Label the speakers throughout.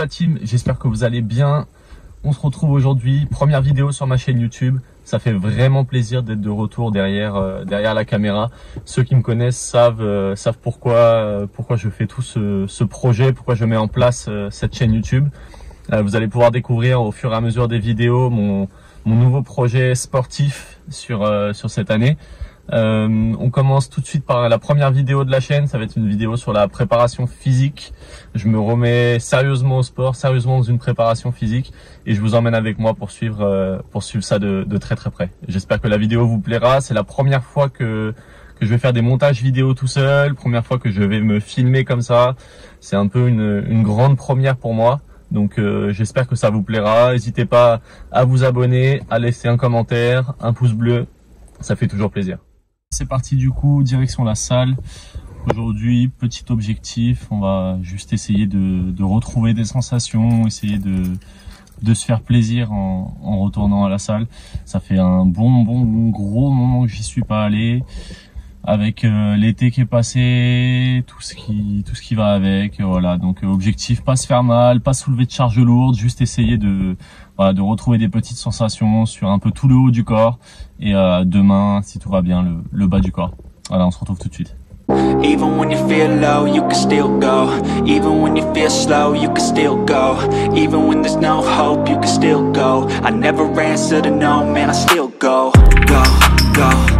Speaker 1: la team, j'espère que vous allez bien. On se retrouve aujourd'hui, première vidéo sur ma chaîne YouTube. Ça fait vraiment plaisir d'être de retour derrière euh, derrière la caméra. Ceux qui me connaissent savent euh, savent pourquoi euh, pourquoi je fais tout ce, projet, pourquoi je mets en place cette chaîne YouTube. vous allez pouvoir découvrir au fur et à mesure des vidéos mon mon nouveau projet sportif sur cette année. Euh, on commence tout de suite par la première vidéo de la chaîne. Ça va être une vidéo sur la préparation physique. Je me remets sérieusement au sport, sérieusement dans une préparation physique, et je vous emmène avec moi pour suivre, euh, pour suivre ça de, très très près. J'espère que la vidéo vous plaira. C'est la première fois que que je vais faire des montages vidéo tout seul, première fois que je vais me filmer comme ça. C'est un peu une, une grande première pour moi. Donc euh, j'espère que ça vous plaira. N'hésitez pas à vous abonner, à laisser un commentaire, un pouce bleu. Ça fait toujours plaisir. C'est parti du coup, direction la salle. Aujourd'hui, petit objectif, on va juste essayer de, retrouver des sensations, essayer de, se faire plaisir en, retournant à la salle. Ça fait un bon, bon, gros moment que j'y suis pas allé. Avec euh, l'été qui est passé, tout ce qui, tout ce qui va avec, voilà. Donc objectif, pas se faire mal, pas soulever de charges lourdes, juste essayer de, de retrouver des petites sensations sur un peu tout le haut du corps et euh, demain, si tout va bien, le, le bas du corps. Voilà, on se retrouve tout de suite. Even when you feel low, you can still go Even when you feel slow, you can still go Even when there's no hope, you can still go I never answer to no, man, I still go, go, go,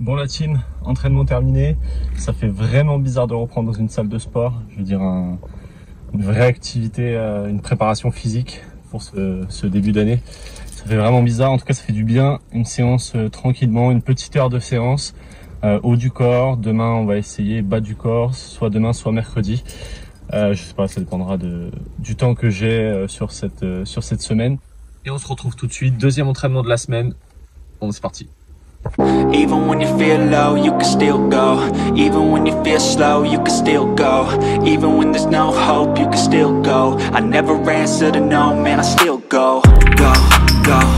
Speaker 1: Bon la team, entraînement terminé. Ça fait vraiment bizarre de reprendre dans une salle de sport. Je veux dire une vraie activité, euh, une préparation physique pour ce, début d'année. Ça fait vraiment bizarre. En tout cas, ça fait du bien. Une séance euh, tranquillement, une petite heure de séance. Euh, haut du corps. Demain, on va essayer bas du corps, soit demain, soit mercredi. Euh, je sais pas, ça dépendra de, du temps que j'ai euh, sur cette euh, sur cette semaine. Et on se retrouve tout de suite, deuxième entraînement de la semaine. Bon, c'est parti. Even when you feel low, you can still go Even when you feel slow, you can still go Even when there's no hope, you can still go I never answer to no, man, I still go Go, go, go, go,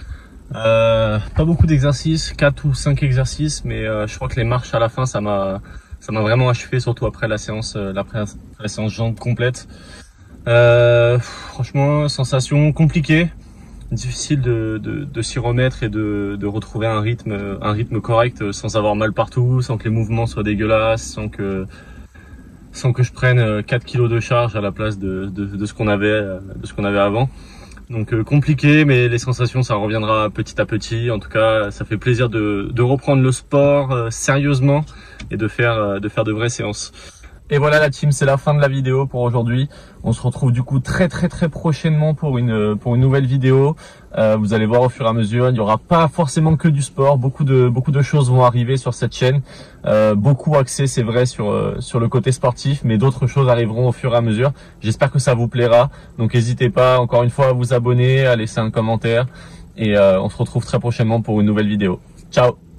Speaker 2: Euh, pas beaucoup d'exercices, 4 ou 5 exercices, mais euh, je crois que les marches à la fin, ça m'a ça m'a vraiment achevé, surtout après la séance, euh, la séance jambes complète. Franchement, sensation compliquée, difficile de, s'y remettre et de, retrouver un rythme, un rythme correct sans avoir mal partout, sans que les mouvements soient dégueulasses, sans que sans que je prenne 4 kilos de charge à la place de ce qu'on avait de ce qu'on avait avant. Donc euh, compliqué, mais les sensations, ça reviendra petit à petit. En tout cas, ça fait plaisir de, reprendre le sport euh, sérieusement et euh, de faire de vraies séances. Et voilà la team, c'est la fin de la vidéo pour aujourd'hui. On se retrouve du coup très très très prochainement pour une pour une nouvelle vidéo. Euh, vous allez voir au fur et à mesure, il n'y aura pas forcément que du sport. Beaucoup de beaucoup de choses vont arriver sur cette chaîne. Euh, beaucoup axé, c'est vrai, sur euh, sur le côté sportif, mais d'autres choses arriveront au fur et à mesure. J'espère que ça vous plaira. Donc n'hésitez pas encore une fois à vous abonner, à laisser un commentaire, et on se retrouve très prochainement pour une nouvelle vidéo. Ciao